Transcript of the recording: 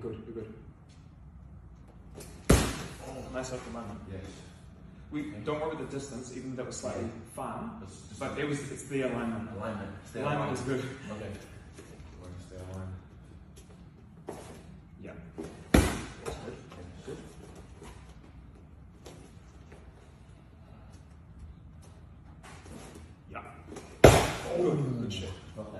Good, you're good. Oh, nice off the moment. Yes. We don't worry with the distance, even though it was slightly yeah. far. It's But it was it's the alignment. alignment. Stay The alignment is good. Okay. We're gonna stay aligned. Yeah. That's good. Good. Yeah. Oh, good shit. Okay.